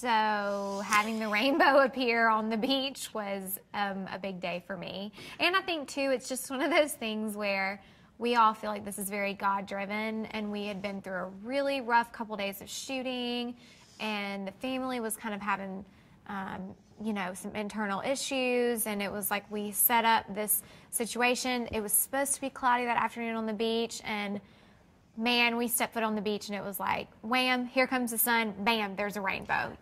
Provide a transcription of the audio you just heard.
So having the rainbow appear on the beach was um, a big day for me. And I think, too, it's just one of those things where we all feel like this is very God driven, and we had been through a really rough couple days of shooting, and the family was kind of having, um, you know, some internal issues, and it was like we set up this situation. It was supposed to be cloudy that afternoon on the beach, and man, we stepped foot on the beach, and it was like, wham, here comes the sun, bam, there's a rainbow.